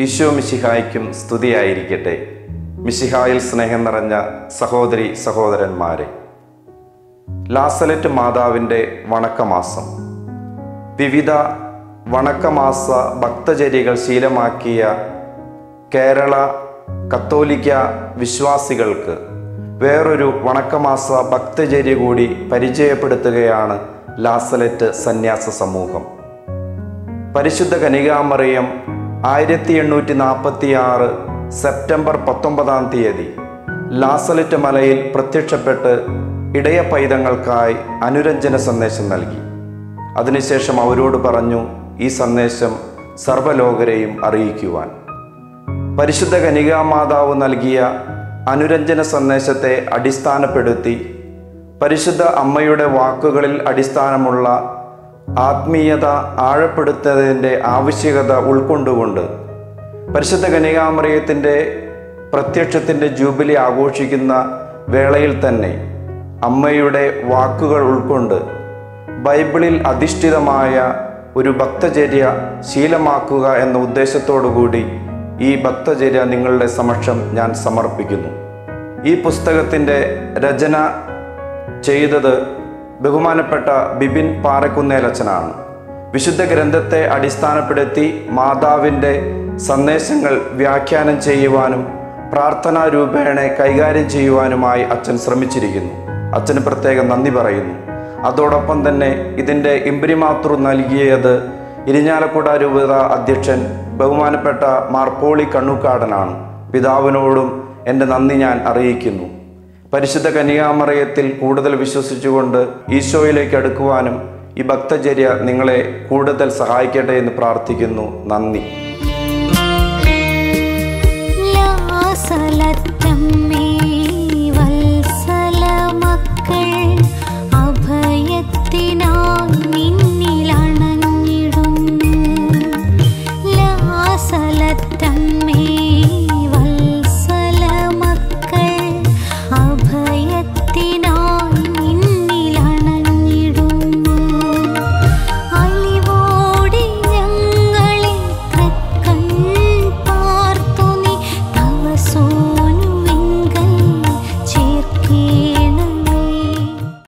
ഈശോ മിശിഹായ്ക്കും സ്തുതിയായിരിക്കട്ടെ. മിശിഹായിൽ സ്നേഹം നിറഞ്ഞ സഹോദരി സഹോദരന്മാരെ ലാസലറ്റ് മാതാവിന്റെ വണക്കമാസം. വിവിധ വണക്കമാസ ഭക്തചര്യകൾ ശീലമാക്കിയ കേരള കത്തോലിക്ക വിശ്വാസികൾക്ക് വേറൊരു വണക്കമാസ ഭക്തചര്യ കൂടി പരിചയപ്പെടുത്തുകയാണ് ലാസലറ്റ് സന്യാസ സമൂഹം. പരിശുദ്ധ കനികാമറിയം ആയിരത്തി എണ്ണൂറ്റി നാൽപ്പത്തി ആറ് സെപ്റ്റംബർ പത്തൊമ്പതാം തീയതി ലാസലറ്റ് മലയിൽ പ്രത്യക്ഷപ്പെട്ട് ഇടയ പൈതങ്ങൾക്കായി അനുരഞ്ജന സന്ദേശം നൽകി. അതിനുശേഷം അവരോട് പറഞ്ഞു ഈ സന്ദേശം സർവലോകരെയും അറിയിക്കുവാൻ. പരിശുദ്ധ കനികാമാതാവ് നൽകിയ അനുരഞ്ജന സന്ദേശത്തെ അടിസ്ഥാനപ്പെടുത്തി പരിശുദ്ധ അമ്മയുടെ വാക്കുകളിൽ അടിസ്ഥാനമുള്ള ആത്മീയത ആഴപ്പെടുത്തുന്നതിന്റെ ആവശ്യകത ഉൾക്കൊണ്ടുകൊണ്ട് പരിശുദ്ധ കനികാമറിയത്തിന്റെ പ്രത്യക്ഷത്തിന്റെ ജൂബിലി ആഘോഷിക്കുന്ന വേളയിൽ തന്നെ അമ്മയുടെ വാക്കുകൾ ഉൾക്കൊണ്ട് ബൈബിളിൽ അധിഷ്ഠിതമായ ഒരു ഭക്തചര്യ ശീലമാക്കുക എന്ന ഉദ്ദേശത്തോടു കൂടി ഈ ഭക്തചര്യ നിങ്ങളുടെ സമക്ഷം ഞാൻ സമർപ്പിക്കുന്നു. ഈ പുസ്തകത്തിന്റെ രചന ചെയ്തത് ബഹുമാനപ്പെട്ട ബിബിൻ പാറക്കുന്നേലച്ചനാണ്. വിശുദ്ധ ഗ്രന്ഥത്തെ അടിസ്ഥാനപ്പെടുത്തി മാതാവിന്റെ സന്ദേശങ്ങൾ വ്യാഖ്യാനം ചെയ്യുവാനും പ്രാർത്ഥനാ രൂപേണ കൈകാര്യം ചെയ്യുവാനുമായി അച്ഛൻ ശ്രമിച്ചിരിക്കുന്നു. അച്ഛന് പ്രത്യേകം നന്ദി പറയുന്നു. അതോടൊപ്പം തന്നെ ഇതിന്റെ ഇമ്പിരിമാതൃ നൽകിയത് ഇരിഞ്ഞാലക്കുട രൂപത അധ്യക്ഷൻ ബഹുമാനപ്പെട്ട മാർപ്പോളി കണ്ണുക്കാടനാണ്. പിതാവിനോടും എന്റെ നന്ദി ഞാൻ അറിയിക്കുന്നു. പരിശുദ്ധ കന്യാമറയത്തിൽ കൂടുതൽ വിശ്വസിച്ചുകൊണ്ട് ഈശോയിലേക്ക് അടുക്കുവാനും ഈ ഭക്തചര്യ നിങ്ങളെ കൂടുതൽ സഹായിക്കട്ടെ എന്ന് പ്രാർത്ഥിക്കുന്നു. നന്ദി.